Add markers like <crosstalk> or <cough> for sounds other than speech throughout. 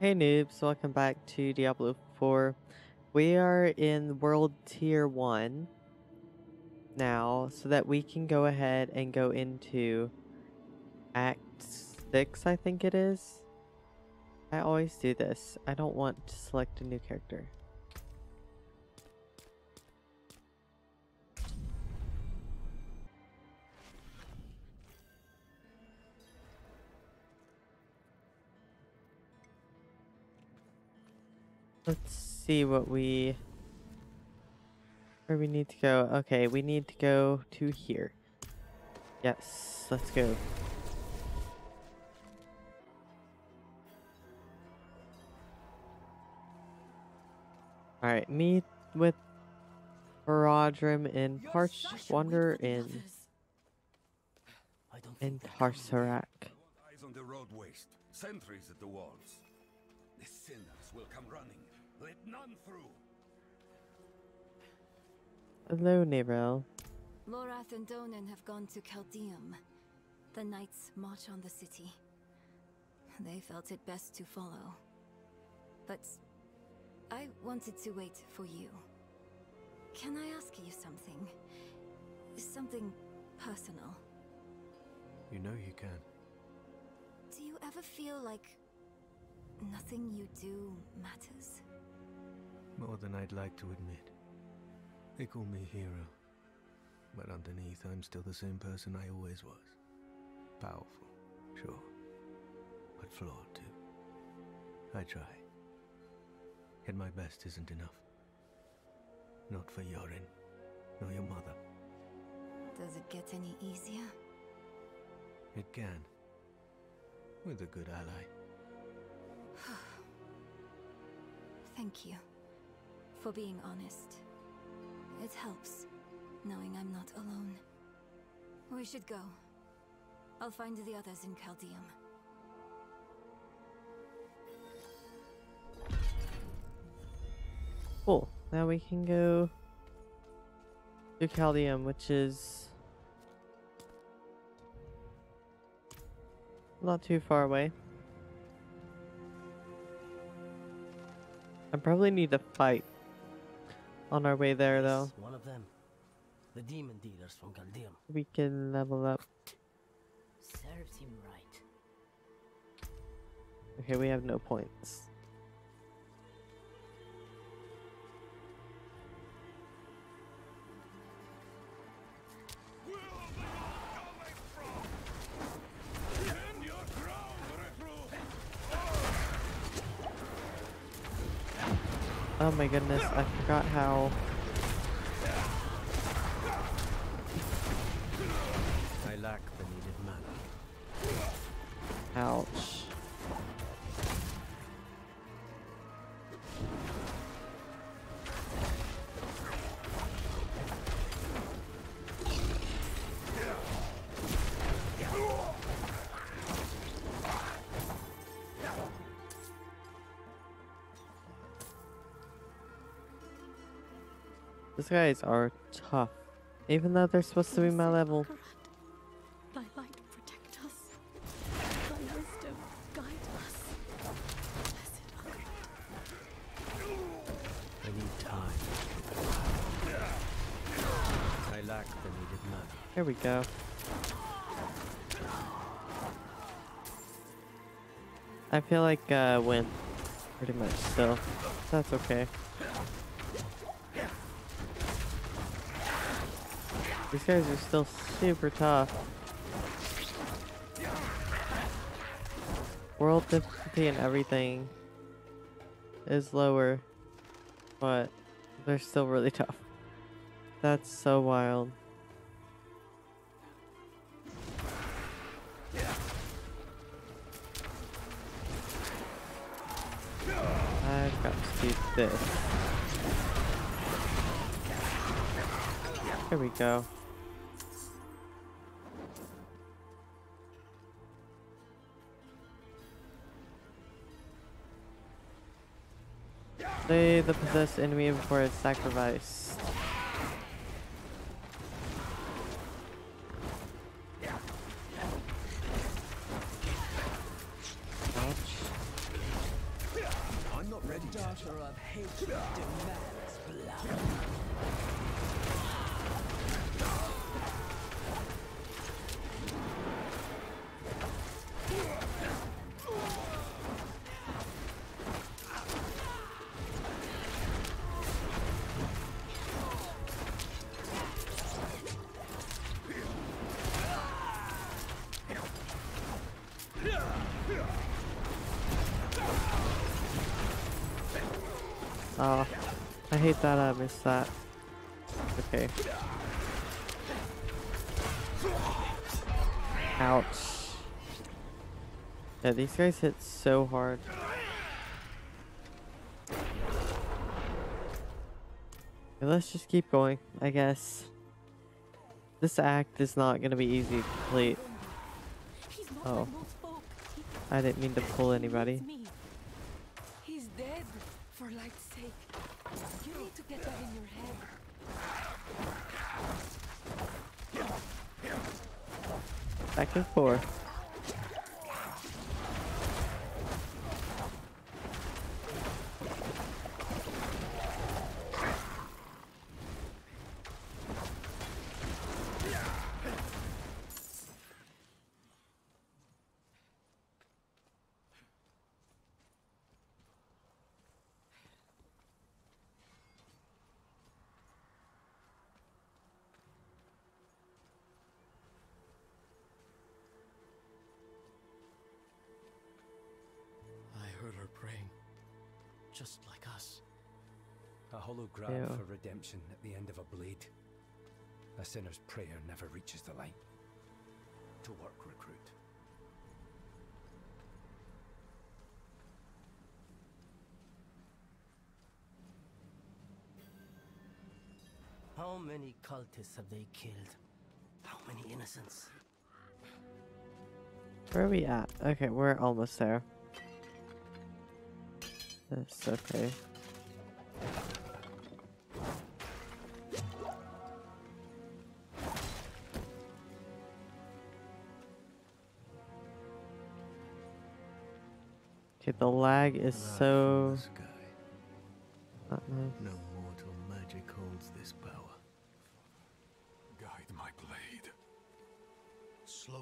Hey noobs, welcome back to Diablo 4. We are in World Tier 1 now, so that we can go ahead and go into Act 6, I think it is. I always do this. I don't want to select a new character. Let's see what we... Where we need to go. Okay, we need to go to here. Yes, let's go. Alright, meet with Baradrim in Parch Wander in in Tarsarak. Eyes on the road waste, sentries at the walls. The sinners will come running. Let none through. Hello, Neyrelle. Lorath and Donan have gone to Caldeum. The knights march on the city. They felt it best to follow. But I wanted to wait for you. Can I ask you something? Something personal. You know you can. Do you ever feel like nothing you do matters? More than I'd like to admit. They call me hero. But underneath, I'm still the same person I always was. Powerful, sure. But flawed, too. I try. Yet my best isn't enough. Not for Yorin, nor your mother. Does it get any easier? It can. With a good ally. <sighs> Thank you for being honest. It helps knowing I'm not alone. We should go. I'll find the others in Caldeum. Cool. Now we can go to Caldeum, which is not too far away. I probably need to fight on our way there, though. One of them. The demon dealers from. We can level up. Serves him right. Okay, we have no points. Oh my goodness, I forgot how. These guys are tough. Even though they're supposed to be my level. Thy light protect us. Thy wisdom guide us. Blessed Akarat. I need time. I lack the needed mana. Here we go. I feel like uh win pretty much still. That's okay. These guys are still super tough. World difficulty and everything is lower, but they're still really <laughs> tough. That's so wild. I've got to do this. Here we go. Slay the possessed enemy before it's sacrificed. Oh, I hate that I missed that. Okay. Ouch. Yeah, these guys hit so hard. Let's just keep going, I guess. This act is not gonna be easy to complete. Oh. I didn't mean to pull anybody. needs me. He's dead, for light's sake. You need to get that in your head. Back and forth. Just like us. A hollow grab Yeah. for redemption at the end of a blade. A sinner's prayer never reaches the light. To work, recruit. How many cultists have they killed? How many innocents? Where are we at? Okay, we're almost there. That's okay. Okay, the lag is ah, so not nice.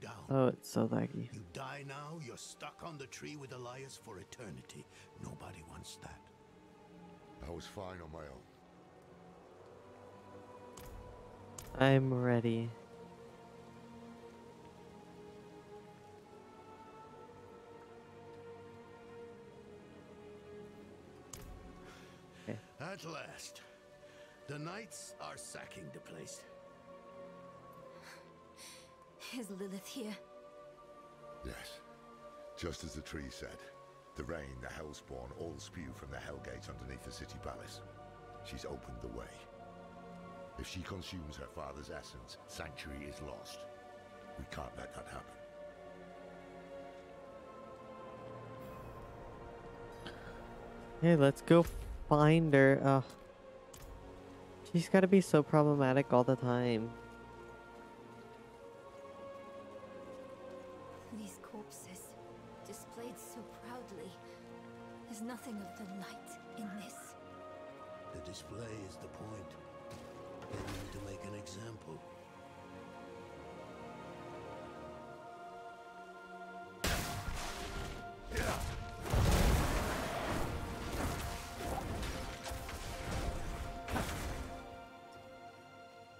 Down. Oh, it's so laggy. You die now, you're stuck on the tree with Elias for eternity. Nobody wants that. I was fine on my own. I'm ready. At last. The knights are sacking the place. Is Lilith here? Yes. Just as the tree said. The rain, the Hellspawn, all spew from the Hellgates underneath the city palace. She's opened the way. If she consumes her father's essence, Sanctuary is lost. We can't let that happen. Hey, let's go find her. Ugh. She's gotta be so problematic all the time. These corpses, displayed so proudly. There's nothing of the light in this. The display is the point. They need to make an example.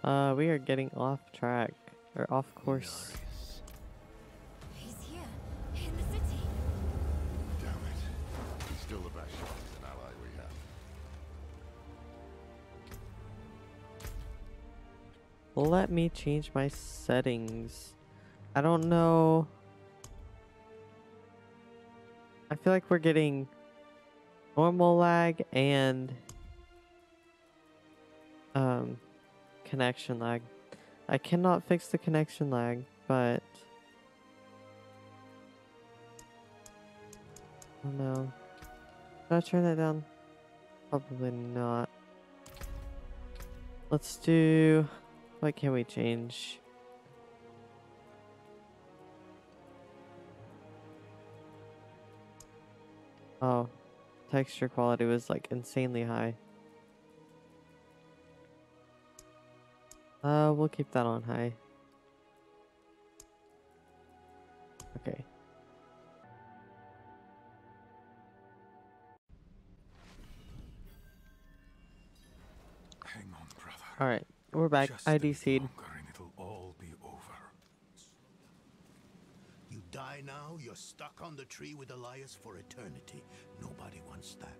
Uh, we are getting off track. Or off course. Let me change my settings. I don't know. I feel like we're getting normal lag and um connection lag. I cannot fix the connection lag, but oh no. Should I turn that down? Probably not. Let's do what can we change? Oh. texture quality was like insanely high. Uh, we'll keep that on high. Okay. Hang on, brother. Alright, we're back. Just a I bit DC'd. and it'll all be over. You die now, you're stuck on the tree with Elias for eternity. Nobody wants that.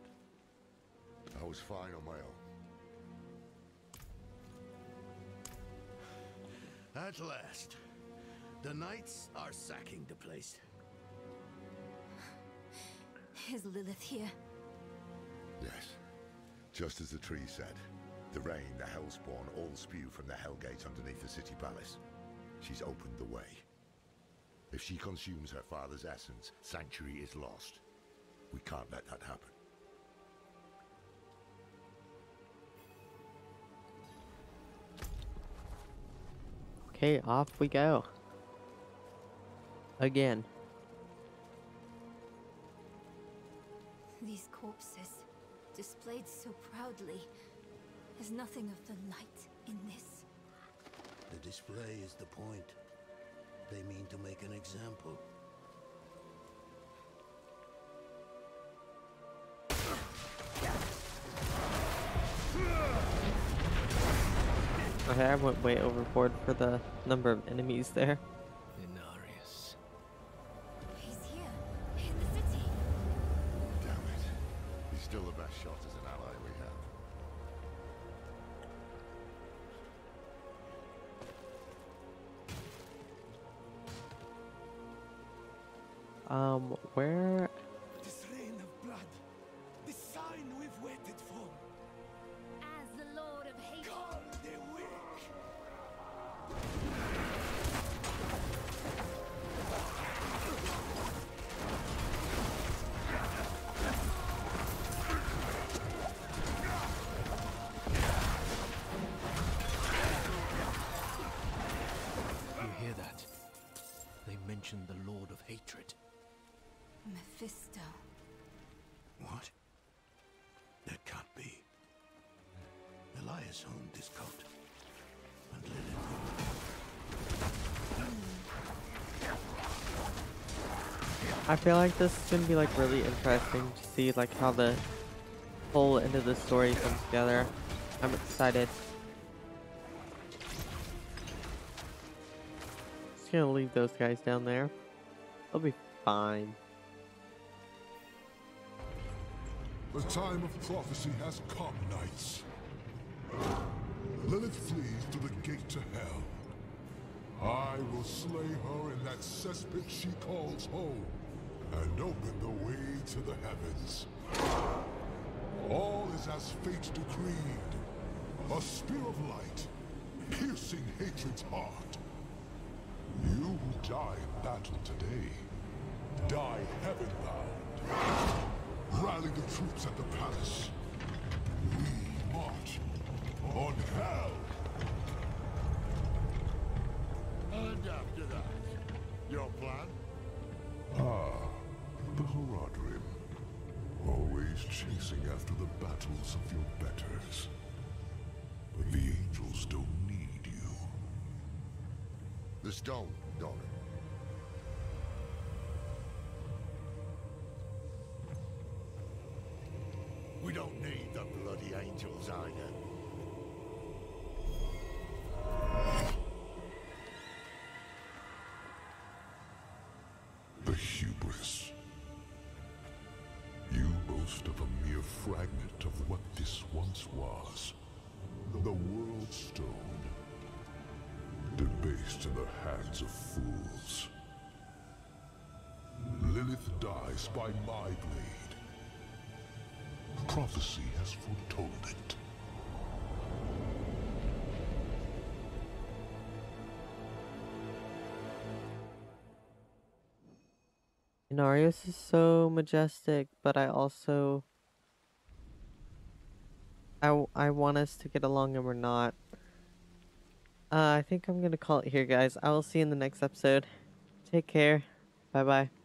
I was fine on my own. At last, the knights are sacking the place. Is Lilith here? Yes. Just as the tree said. The rain, the Hellspawn, all spew from the Hellgate underneath the city palace. She's opened the way. If she consumes her father's essence, Sanctuary is lost. We can't let that happen. Okay, off we go. Again. These corpses, displayed so proudly, there's nothing of the light in this. The display is the point. They mean to make an example. Okay, I went way overboard for the number of enemies there. Elias owned this cult. And Lilith. I feel like this is gonna be like really interesting to see like how the whole end of the story comes together. I'm excited. Just gonna leave those guys down there. They'll be fine. The time of prophecy has come, knights. Lilith flees to the gate to hell. I will slay her in that cesspit she calls home, and open the way to the heavens. All is as fate decreed. A spear of light, piercing hatred's heart. You who die in battle today, die heaven-bound. Rally the troops at the palace. We march on hell. And after that, your plan? Ah, the Horadrim. Always chasing after the battles of your betters. But the angels don't need you. The stone, Dolan. We don't need the bloody angels either. The hubris. You boast of a mere fragment of what this once was. The World Stone. Debased in the hands of fools. Lilith dies by my blade. Prophecy has foretold it. Inarius is so majestic, but I also I, I want us to get along and we're not. Uh, I think I'm gonna call it here, guys. I will see you in the next episode. Take care. Bye bye.